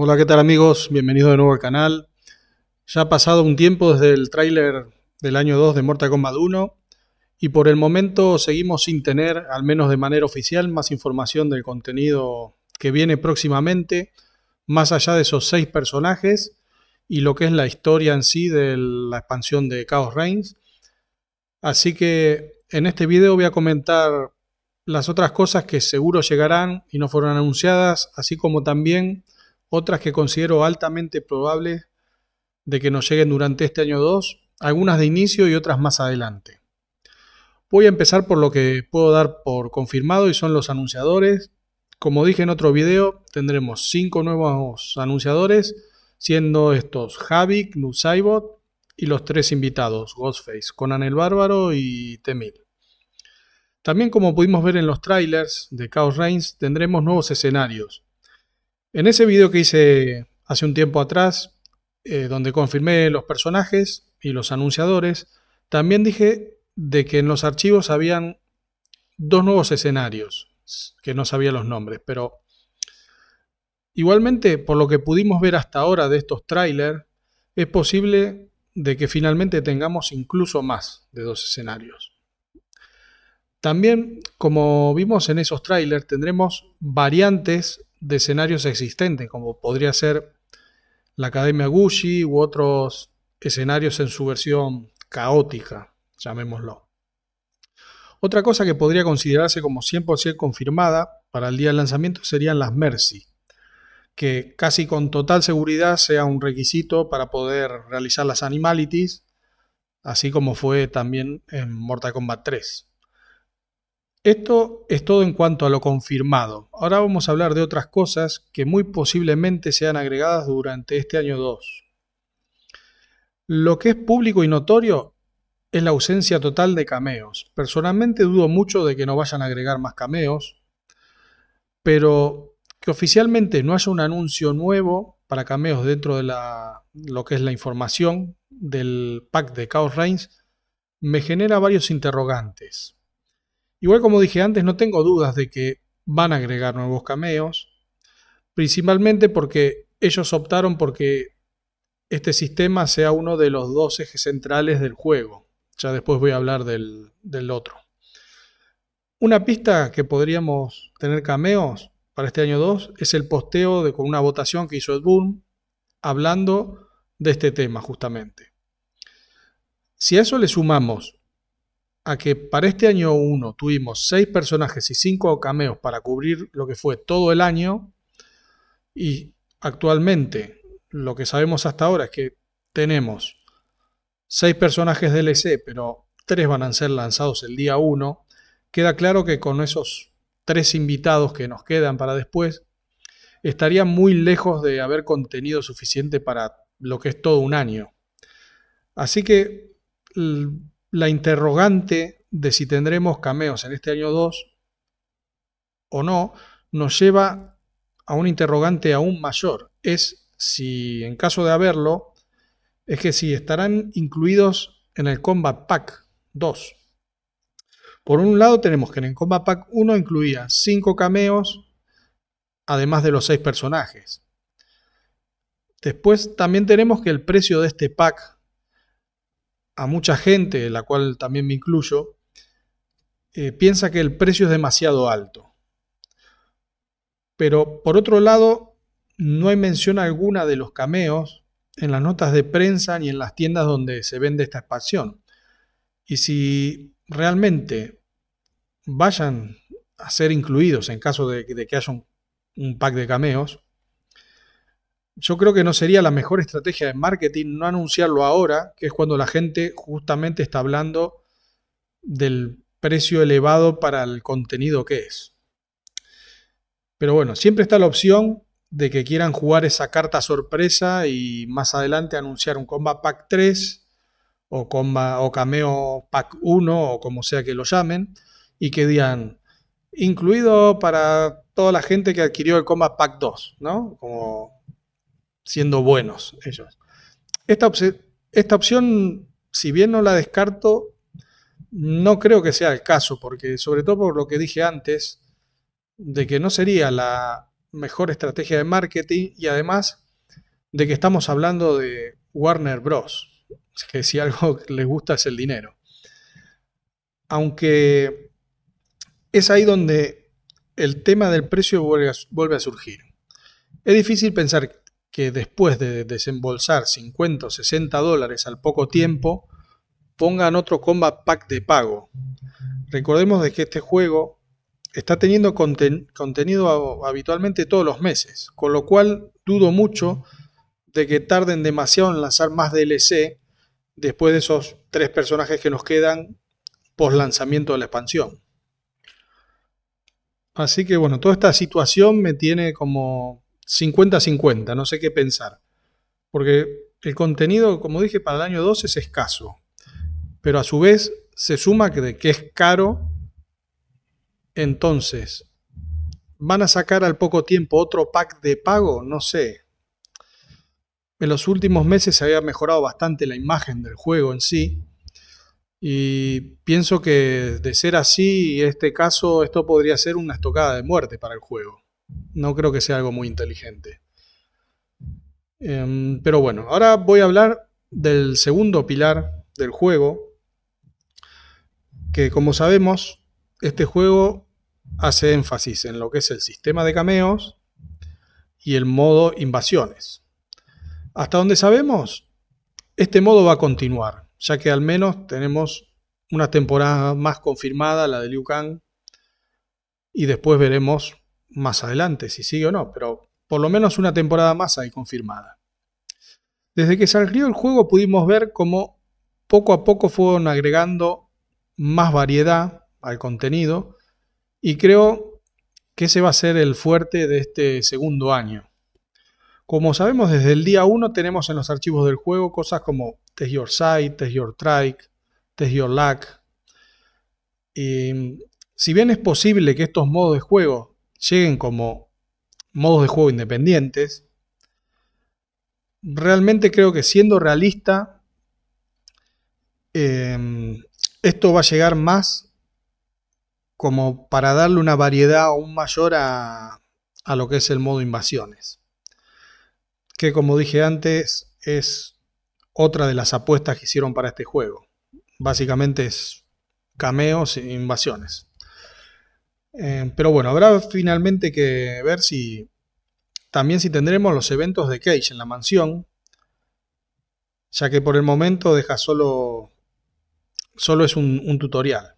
Hola, ¿qué tal amigos? Bienvenidos de nuevo al canal. Ya ha pasado un tiempo desde el tráiler del año 2 de Mortal Kombat 1 y por el momento seguimos sin tener, al menos de manera oficial, más información del contenido que viene próximamente, más allá de esos seis personajes y lo que es la historia en sí de la expansión de Chaos Reigns. Así que en este video voy a comentar las otras cosas que seguro llegarán y no fueron anunciadas, así como también otras que considero altamente probables de que nos lleguen durante este año 2, algunas de inicio y otras más adelante. Voy a empezar por lo que puedo dar por confirmado y son los anunciadores. Como dije en otro video, tendremos 5 nuevos anunciadores, siendo estos Havik, Nusaibot y los tres invitados, Ghostface, Conan el Bárbaro y Temil. También como pudimos ver en los trailers de Chaos Reigns, tendremos nuevos escenarios, en ese video que hice hace un tiempo atrás, eh, donde confirmé los personajes y los anunciadores, también dije de que en los archivos habían dos nuevos escenarios, que no sabía los nombres, pero igualmente, por lo que pudimos ver hasta ahora de estos trailers, es posible de que finalmente tengamos incluso más de dos escenarios. También, como vimos en esos trailers, tendremos variantes de escenarios existentes, como podría ser la Academia Gucci u otros escenarios en su versión caótica, llamémoslo. Otra cosa que podría considerarse como 100% confirmada para el día del lanzamiento serían las Mercy, que casi con total seguridad sea un requisito para poder realizar las Animalities, así como fue también en Mortal Kombat 3. Esto es todo en cuanto a lo confirmado. Ahora vamos a hablar de otras cosas que muy posiblemente sean agregadas durante este año 2. Lo que es público y notorio es la ausencia total de cameos. Personalmente dudo mucho de que no vayan a agregar más cameos, pero que oficialmente no haya un anuncio nuevo para cameos dentro de lo que es la información del pack de Chaos Reigns me genera varios interrogantes. Igual como dije antes, no tengo dudas de que van a agregar nuevos cameos, principalmente porque ellos optaron porque este sistema sea uno de los dos ejes centrales del juego. Ya después voy a hablar del, otro. Una pista que podríamos tener cameos para este año 2 es el posteo de, con una votación que hizo Ed Boon hablando de este tema justamente. Si a eso le sumamos a que para este año 1 tuvimos 6 personajes y 5 cameos para cubrir lo que fue todo el año, y actualmente lo que sabemos hasta ahora es que tenemos 6 personajes DLC, pero 3 van a ser lanzados el día 1, queda claro que con esos 3 invitados que nos quedan para después, estaría muy lejos de haber contenido suficiente para lo que es todo un año. Así que la interrogante de si tendremos cameos en este año 2 o no, nos lleva a un interrogante aún mayor. Es si, en caso de haberlo, es que si estarán incluidos en el Combat Pack 2. Por un lado tenemos que en el Combat Pack 1 incluía 5 cameos, además de los 6 personajes. Después también tenemos que el precio de este pack a mucha gente, la cual también me incluyo, eh, piensa que el precio es demasiado alto. Pero por otro lado, no hay mención alguna de los cameos en las notas de prensa ni en las tiendas donde se vende esta expansión. Y si realmente vayan a ser incluidos en caso de, que haya un pack de cameos, yo creo que no sería la mejor estrategia de marketing no anunciarlo ahora, que es cuando la gente justamente está hablando del precio elevado para el contenido que es. Pero bueno, siempre está la opción de que quieran jugar esa carta sorpresa y más adelante anunciar un Combat Pack 3 o, comba, o Cameo Pack 1 o como sea que lo llamen y que digan incluido para toda la gente que adquirió el Combat Pack 2, ¿no? Como siendo buenos ellos. Esta, esta opción, si bien no la descarto, no creo que sea el caso, porque sobre todo por lo que dije antes, de que no sería la mejor estrategia de marketing y además de que estamos hablando de Warner Bros. Que si algo les gusta es el dinero. Aunque es ahí donde el tema del precio vuelve a, surgir. Es difícil pensar que después de desembolsar 50 o 60 dólares al poco tiempo, pongan otro Combat Pack de pago. Recordemos de que este juego está teniendo contenido habitualmente todos los meses, con lo cual dudo mucho de que tarden demasiado en lanzar más DLC después de esos tres personajes que nos quedan post lanzamiento de la expansión. Así que bueno, toda esta situación me tiene como 50-50, no sé qué pensar. Porque el contenido, como dije, para el año 2 es escaso. Pero a su vez se suma que, que es caro. Entonces, ¿van a sacar al poco tiempo otro pack de pago? No sé. En los últimos meses se había mejorado bastante la imagen del juego en sí. Y pienso que de ser así, en este caso, esto podría ser una estocada de muerte para el juego. No creo que sea algo muy inteligente. Em, pero bueno, ahora voy a hablar del segundo pilar del juego, que como sabemos, este juego hace énfasis en lo que es el sistema de cameos y el modo invasiones. Hasta donde sabemos, este modo va a continuar ya que al menos tenemos una temporada más confirmada, la de Liu Kang, y después veremos más adelante si sigue o no, pero por lo menos una temporada más hay confirmada. Desde que salió el juego pudimos ver cómo poco a poco fueron agregando más variedad al contenido y creo que ese va a ser el fuerte de este segundo año. Como sabemos, desde el día 1 tenemos en los archivos del juego cosas como Test Your Sight, Test Your Trike, Test Your Luck. Y si bien es posible que estos modos de juego lleguen como modos de juego independientes, realmente creo que siendo realista, em, esto va a llegar más como para darle una variedad aún mayor a, a lo que es el modo invasiones. Que como dije antes, es otra de las apuestas que hicieron para este juego. Básicamente es cameos e invasiones. Eh, pero bueno, habrá finalmente que ver si también si tendremos los eventos de Cage en la mansión, ya que por el momento deja solo, solo es un, un tutorial.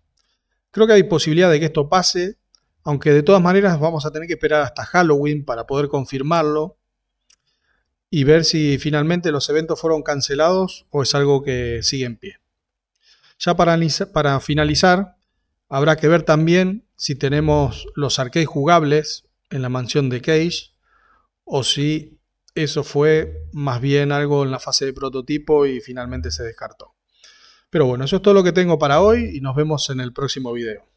Creo que hay posibilidad de que esto pase, aunque de todas maneras vamos a tener que esperar hasta Halloween para poder confirmarlo y ver si finalmente los eventos fueron cancelados o es algo que sigue en pie. Ya para, para finalizar, habrá que ver también si tenemos los arcades jugables en la mansión de Cage o si eso fue más bien algo en la fase de prototipo y finalmente se descartó. Pero bueno, eso es todo lo que tengo para hoy y nos vemos en el próximo video.